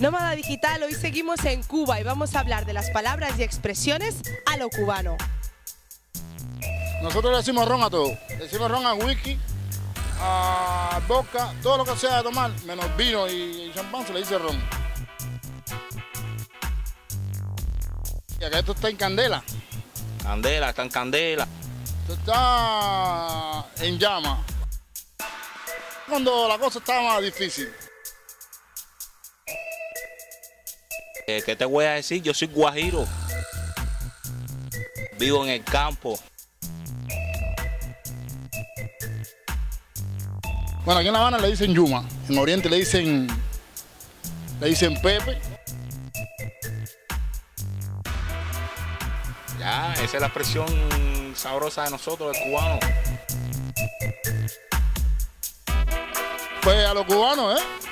Nómada Digital, hoy seguimos en Cuba y vamos a hablar de las palabras y expresiones a lo cubano. Nosotros le decimos ron a todo. Le decimos ron a whisky, a vodka, todo lo que sea de tomar, menos vino y champán, se le dice ron. Y acá esto está en candela. Candela, está en candela. Esto está en llama. Cuando la cosa está más difícil. Eh, ¿Qué te voy a decir? Yo soy guajiro. Vivo en el campo. Bueno, aquí en La Habana le dicen Yuma. En Oriente le dicen. Le dicen Pepe. Ya, esa es la expresión sabrosa de nosotros, los cubanos. Pues a los cubanos, ¿eh?